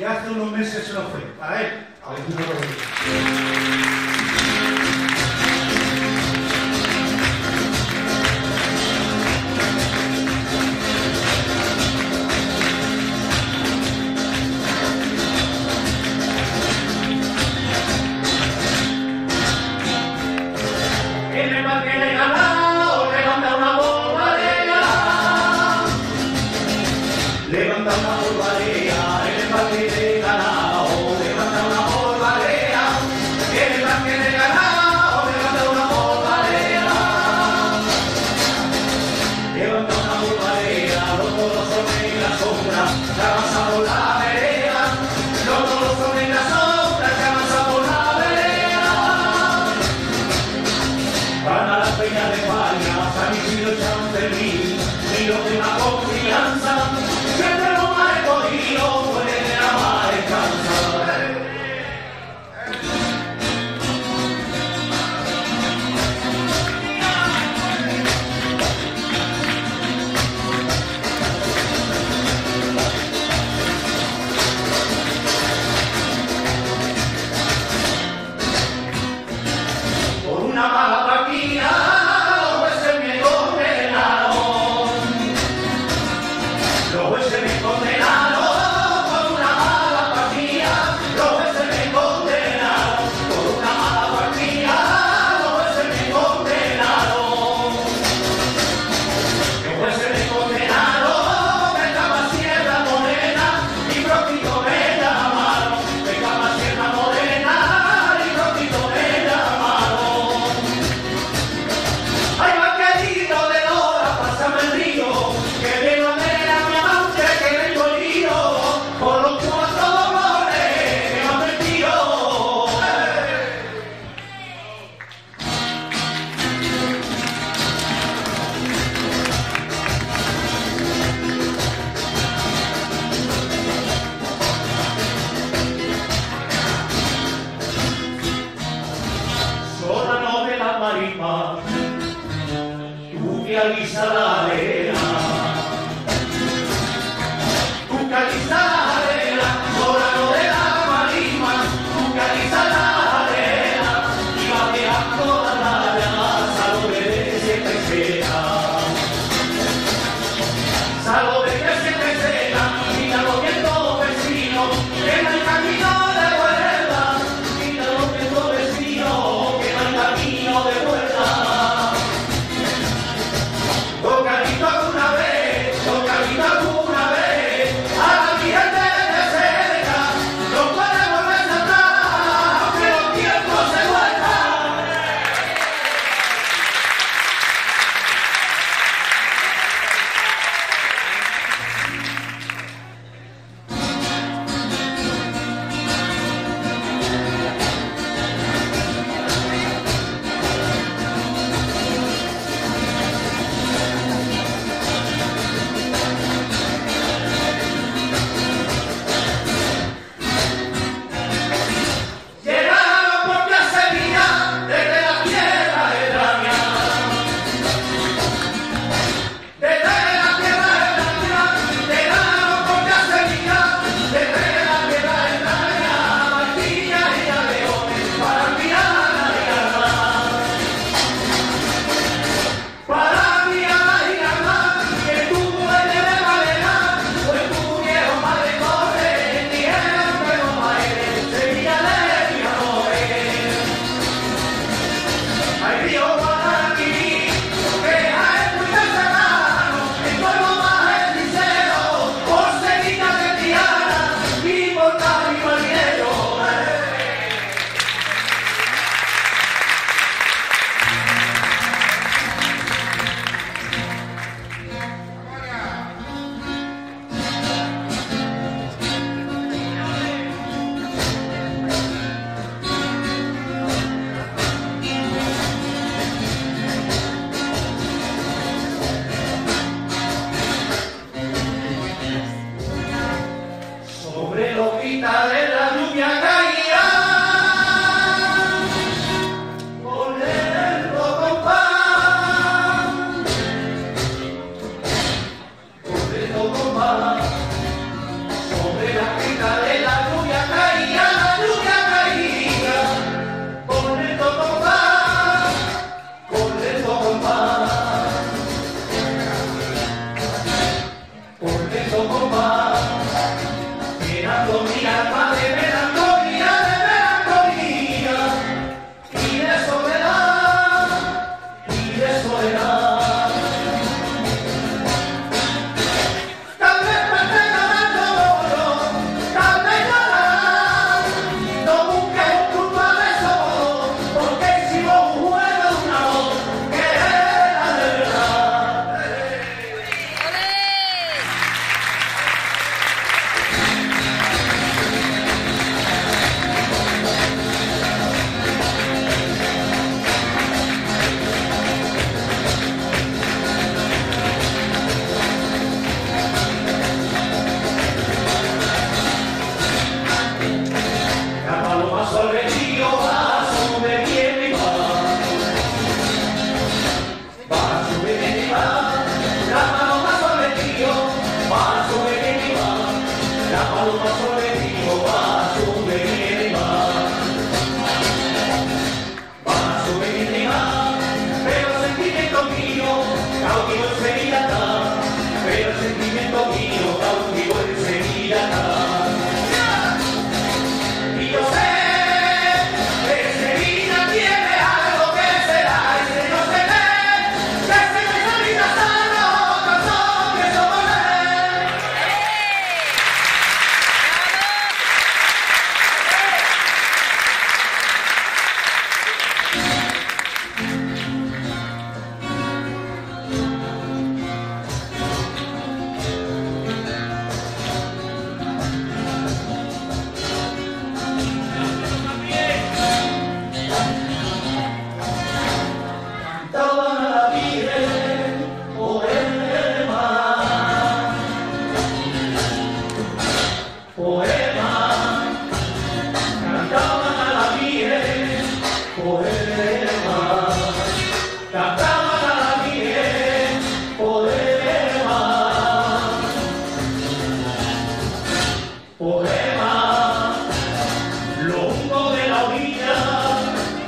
que hace unos meses se nos fue. Para él.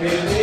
Beleza.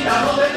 Mira, no te